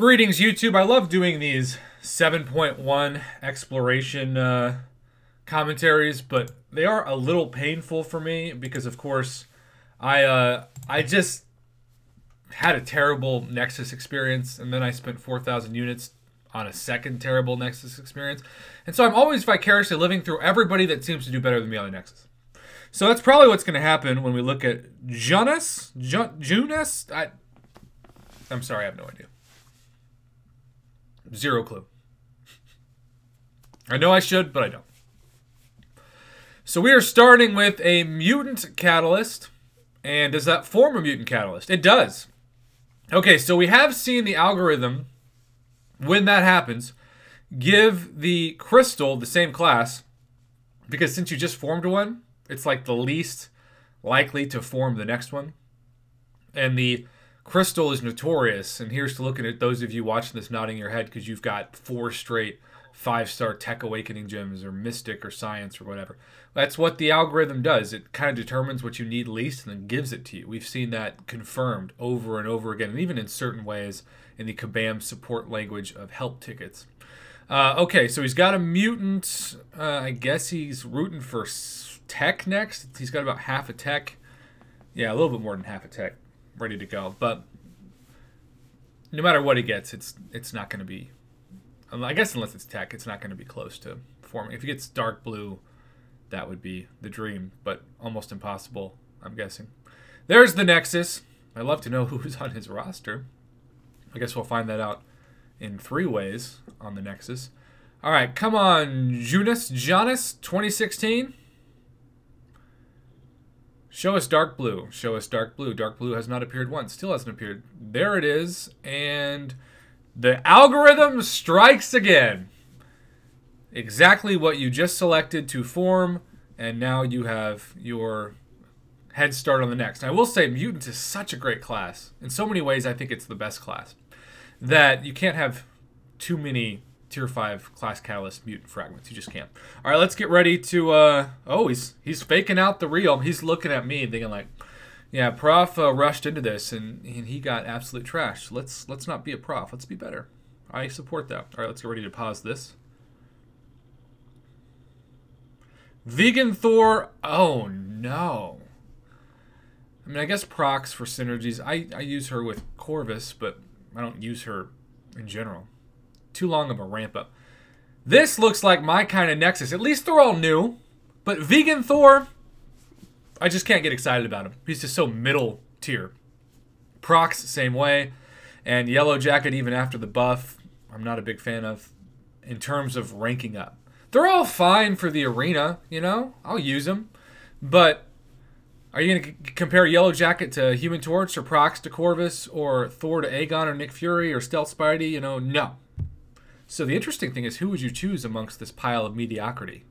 Greetings, YouTube. I love doing these 7.1 exploration uh, commentaries, but they are a little painful for me because, of course, I uh, I just had a terrible Nexus experience, and then I spent 4,000 units on a second terrible Nexus experience, and so I'm always vicariously living through everybody that seems to do better than me on the Nexus. So that's probably what's going to happen when we look at Jonas, jo- Jonas. I, I'm sorry, I have no idea. Zero clue. I know I should, but I don't. So we are starting with a mutant catalyst. And does that form a mutant catalyst? It does. Okay, so we have seen the algorithm, when that happens, give the crystal the same class. Because since you just formed one, it's like the least likely to form the next one. And the crystal is notorious. And here's to looking at those of you watching this nodding your head because you've got four straight five star tech awakening gems or mystic or science or whatever. That's what the algorithm does. It kind of determines what you need least and then gives it to you. We've seen that confirmed over and over again, and even in certain ways in the Kabam support language of help tickets. Uh, okay, so he's got a mutant. Uh, I guess he's rooting for tech next. He's got about half a tech. Yeah, a little bit more than half a tech ready to go. But no matter what he gets, it's it's not going to be. Um, I guess unless it's tech, it's not going to be close to forming. If he gets dark blue, that would be the dream, but almost impossible, I'm guessing. There's the Nexus. I'd love to know who's on his roster. I guess we'll find that out in three ways on the Nexus. All right, come on, Jonas, Jonas, 2016. Show us dark blue. Show us dark blue. Dark blue has not appeared once. Still hasn't appeared. There it is. And the algorithm strikes again. Exactly what you just selected to form. And now you have your head start on the next. I will say Mutant is such a great class. In so many ways, I think it's the best class. That you can't have too many tier five class catalyst mutant fragments. You just can't. All right, let's get ready to. Uh, oh, he's he's faking out the real. He's looking at me, thinking like, yeah, Prof uh, rushed into this and, and he got absolute trash. Let's let's not be a prof. Let's be better. I support that. All right, let's get ready to pause this. Vegan Thor. Oh no. I mean, I guess Prox for synergies. I, I use her with Corvus, but I don't use her in general too long of a ramp up. This looks like my kind of Nexus. At least they're all new. But Vegan Thor, I just can't get excited about him. He's just so middle tier. Prox, same way. And Yellow Jacket, even after the buff, I'm not a big fan of in terms of ranking up. They're all fine for the arena, you know? I'll use them. But are you going to compare Yellow Jacket to Human Torch or Prox to Corvus or Thor to Aegon or Nick Fury or Stealth Spidey? You know, no. So the interesting thing is, who would you choose amongst this pile of mediocrity?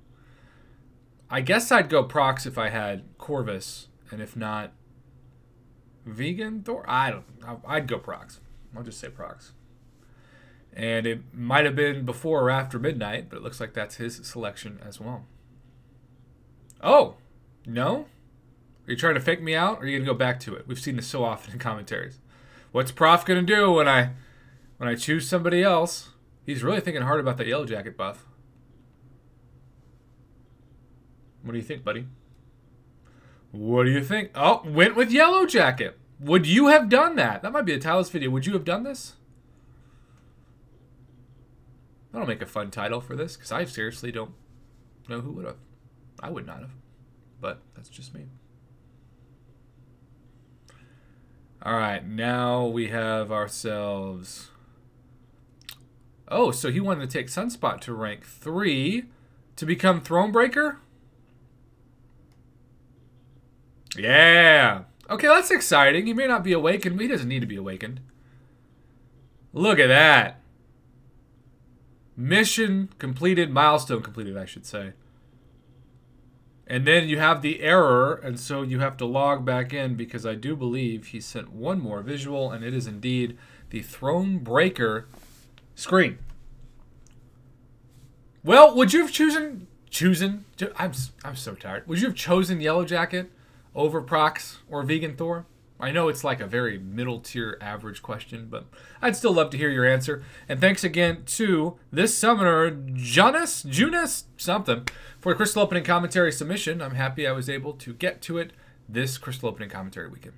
I guess I'd go Prox if I had Corvus, and if not, Vegan Thor. I don't. I'd go Prox. I'll just say Prox. And it might have been before or after midnight, but it looks like that's his selection as well. Oh, no? Are you trying to fake me out, or are you gonna go back to it? We've seen this so often in commentaries. What's Prof gonna do when I when I choose somebody else? He's really thinking hard about that yellow jacket buff. What do you think, buddy? What do you think? Oh, went with yellow jacket. Would you have done that? That might be a Talos video. Would you have done this? That'll make a fun title for this, because I seriously don't know who would have. I would not have. But that's just me. Alright, now we have ourselves Oh, so he wanted to take Sunspot to rank 3 to become Thronebreaker? Yeah. Okay, that's exciting. He may not be awakened, but he doesn't need to be awakened. Look at that. Mission completed, milestone completed, I should say. And then you have the error, and so you have to log back in because I do believe he sent one more visual, and it is indeed the Thronebreaker screen. Well, would you have chosen chosen? I'm I'm so tired. Would you have chosen Yellow Jacket over Prox or Vegan Thor? I know it's like a very middle tier average question, but I'd still love to hear your answer. And thanks again to this summoner, Jonas, Junus, something, for crystal opening commentary submission. I'm happy I was able to get to it this crystal opening commentary weekend.